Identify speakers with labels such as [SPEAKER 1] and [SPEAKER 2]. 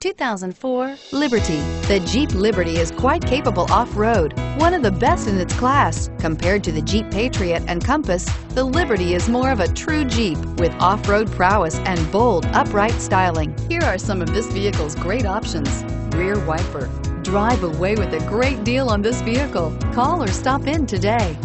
[SPEAKER 1] 2004 Liberty. The Jeep Liberty is quite capable off-road, one of the best in its class. Compared to the Jeep Patriot and Compass, the Liberty is more of a true Jeep with off-road prowess and bold, upright styling. Here are some of this vehicle's great options. Rear wiper. Drive away with a great deal on this vehicle. Call or stop in today.